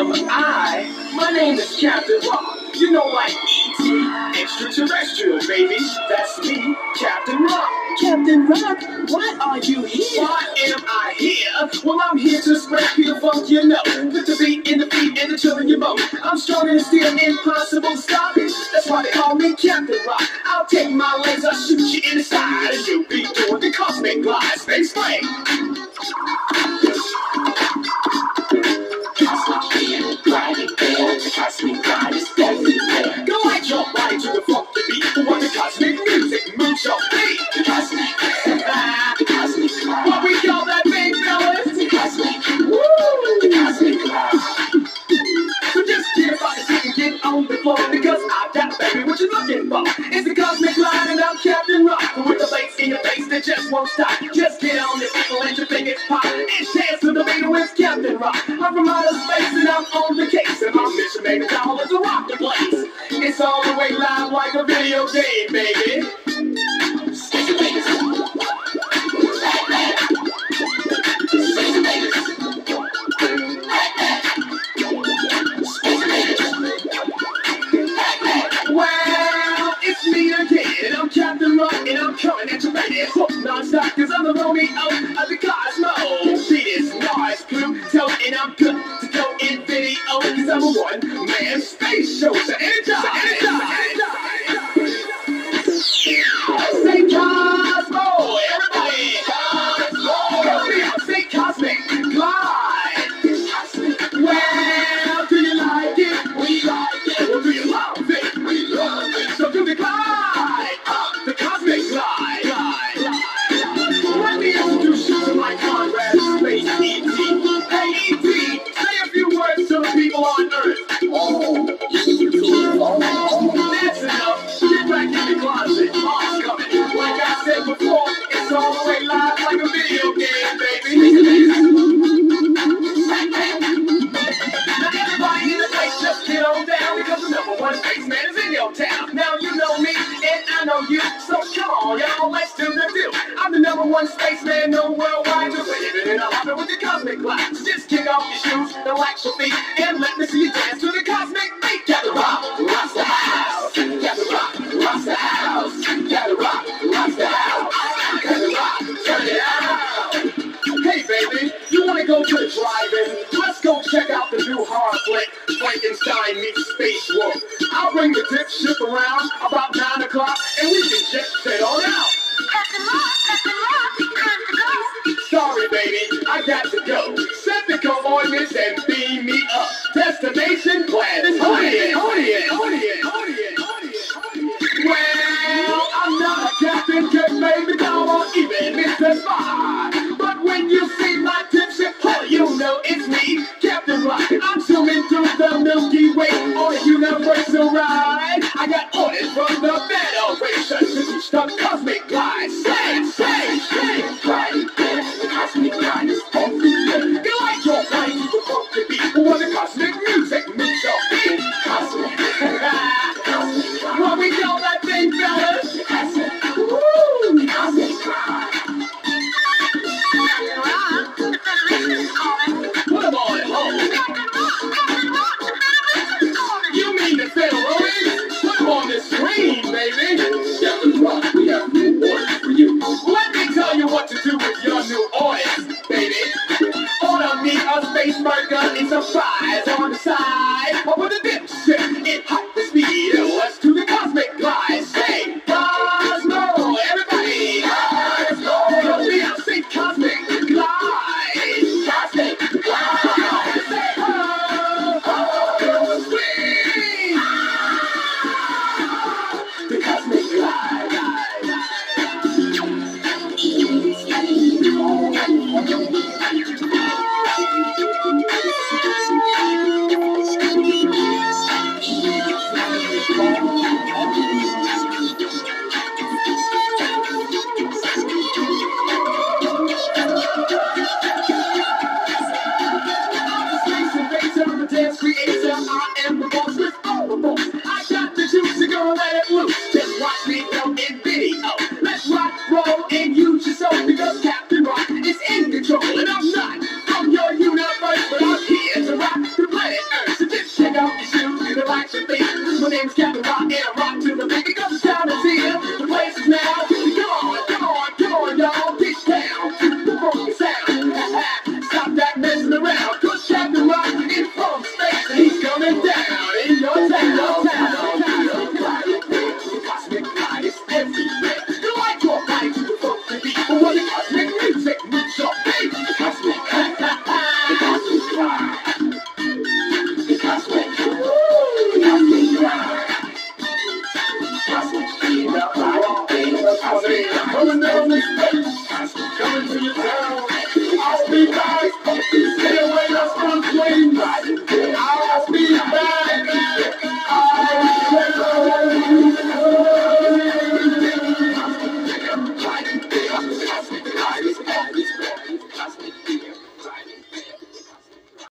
am I? My name is Captain Rock. You know, like E.T. Extraterrestrial, baby. That's me, Captain Rock. Captain Rock, why are you here? Why am I here? Well, I'm here to spread Peter Funk, you know. With the beat in the beat and the chill in your boat. I'm strong and still impossible to stop it. That's why they call me Captain Rock. I'll take my laser, shoot you in the side, and you'll be doing the cosmic glide space flame. Cosmic line and I'm Captain Rock with the bass in your face that just won't stop. Just get on beat and let your fingers pop. It's chance to the beat with Captain Rock. I'm from outer space and I'm on the case and my mission baby is to rock the place. It's all the way live like a video game, baby. Say Cosmo, on, y'all, let's do the do. I'm the number one spaceman, known worldwide, just living in a hopping with the cosmic clock. So just kick off your shoes, relax your feet, and let me see you dance check out the new horror flick, Frankenstein meets Space Wolf. I'll bring the dip ship around about 9 o'clock and we can jet set on out. Captain Rock, Captain Rock, time to go. Sorry baby, I got to go. Set the coordinates and beam me up. Destination planet. Audience, audience, audience, audience, audience. Well, I'm not a captain, get baby doll or even Mr. Spy. Universal ride. I got orders from the Federation to the tell you what to do My name is Captain Rock Madrid.